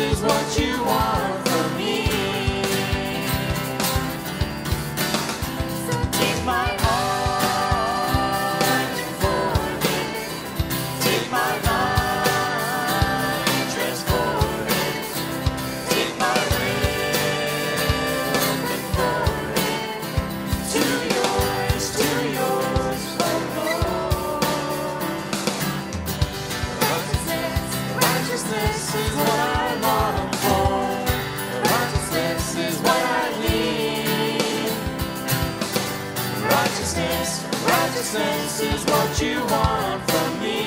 is what you righteousness is what you want from me.